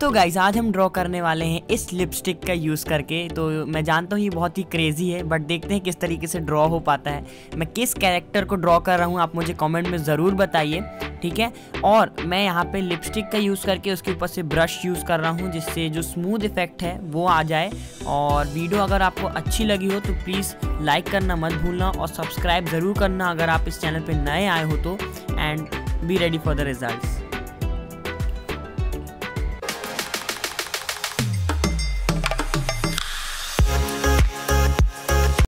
तो गाइज़ आज हम ड्रॉ करने वाले हैं इस लिपस्टिक का यूज़ करके। तो मैं जानता हूँ ये बहुत ही क्रेजी है बट देखते हैं किस तरीके से ड्रॉ हो पाता है। मैं किस कैरेक्टर को ड्रॉ कर रहा हूँ, आप मुझे कमेंट में ज़रूर बताइए, ठीक है? और मैं यहाँ पे लिपस्टिक का यूज़ करके उसके ऊपर से ब्रश यूज़ कर रहा हूँ, जिससे जो स्मूथ इफ़ेक्ट है, वो आ जाए। और वीडियो अगर आपको अच्छी लगी हो तो प्लीज़ लाइक करना मत भूलना और सब्सक्राइब ज़रूर करना अगर आप इस चैनल पर नए आए हो तो। And be ready for the result